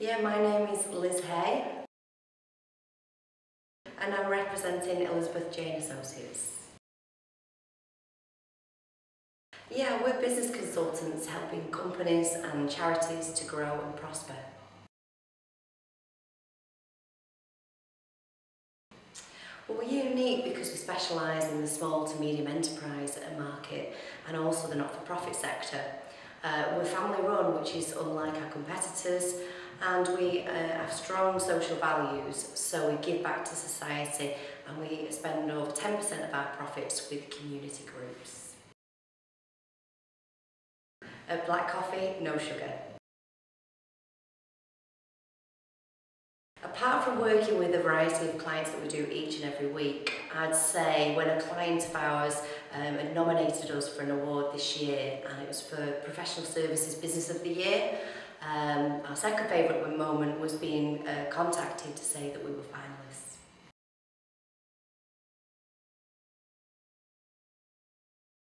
Yeah, my name is Liz Hay and I'm representing Elizabeth Jane Associates. Yeah, we're business consultants helping companies and charities to grow and prosper. Well, we're unique because we specialise in the small to medium enterprise market and also the not-for-profit sector. Uh, we're family run, which is unlike our competitors, and we uh, have strong social values, so we give back to society and we spend over 10% of our profits with community groups. A uh, black coffee, no sugar. Apart from working with a variety of clients that we do each and every week, I'd say when a client of ours um, had nominated us for an award this year, and it was for Professional Services Business of the Year, um, our second favourite moment was being uh, contacted to say that we were finalists.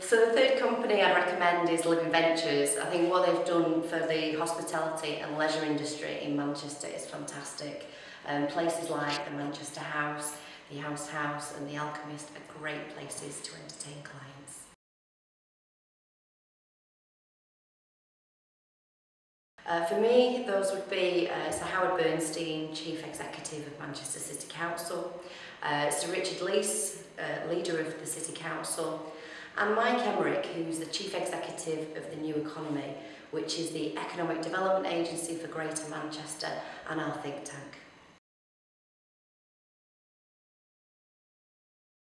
So the third company I'd recommend is Living Ventures. I think what they've done for the hospitality and leisure industry in Manchester is fantastic. Um, places like the Manchester House, the House House and the Alchemist are great places to entertain clients. Uh, for me, those would be uh, Sir Howard Bernstein, Chief Executive of Manchester City Council, uh, Sir Richard Leese, uh, Leader of the City Council, and Mike Emmerich, who's the Chief Executive of the New Economy, which is the Economic Development Agency for Greater Manchester and our think tank.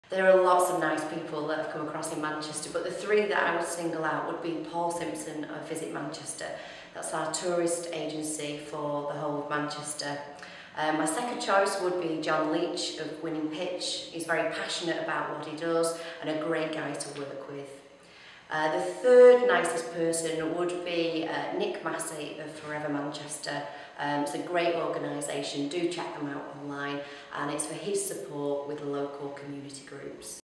There are lots of nice people that have come across in Manchester, but the three that I would single out would be Paul Simpson of Visit Manchester. That's our tourist agency for the whole of Manchester. Um, my second choice would be John Leach of Winning Pitch. He's very passionate about what he does and a great guy to work with. Uh, the third nicest person would be uh, Nick Massey of Forever Manchester. Um, it's a great organisation, do check them out online and it's for his support with local community groups.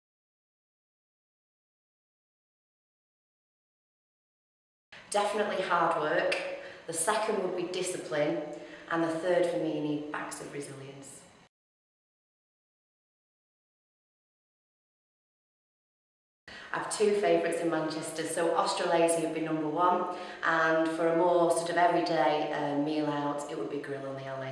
Definitely hard work. The second would be discipline. And the third for me, you need acts of resilience. I've two favourites in Manchester, so Australasia would be number one, and for a more sort of everyday uh, meal out, it would be Grill on the Alley.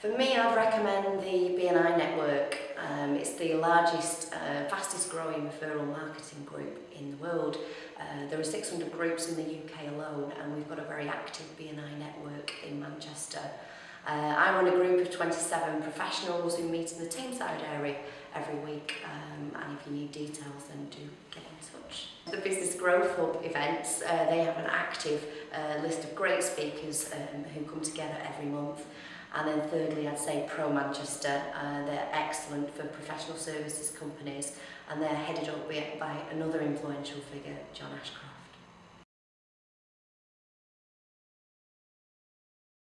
For me, I'd recommend the BNI network. Um, it's the largest, uh, fastest growing referral marketing group in the world. Uh, there are 600 groups in the UK alone and we've got a very active BNI network in Manchester. Uh, I run a group of 27 professionals who meet in the Tameside area every week um, and if you need details then do get in touch. The Business Growth Hub events, uh, they have an active uh, list of great speakers um, who come together every month And then thirdly, I'd say Pro Manchester. Uh, they're excellent for professional services companies and they're headed up by another influential figure, John Ashcroft.